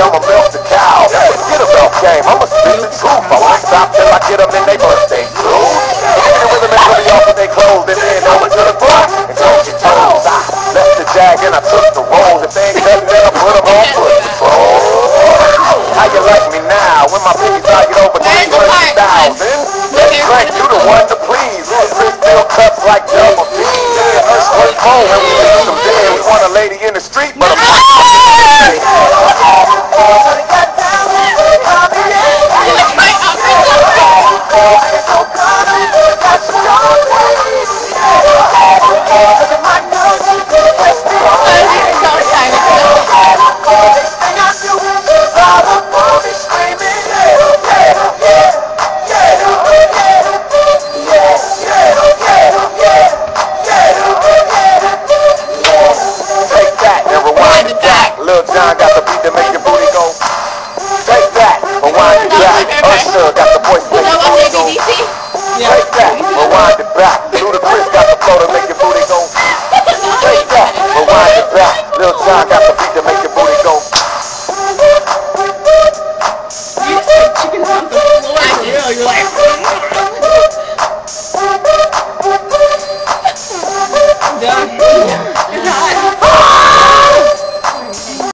I'm a milk the cow. Forget about game, I'ma spit the truth. I won't stop till I get them in their birthday clothes. get with them and really off of their clothes. And then over to the front and told your toes. I left the jag and I took the Ludacris got the voice like booty Yeah. Break back, rewind it back. Ludacris got the flow to make your booty go. Break that, rewind it back. Lil Jon got the beat to make your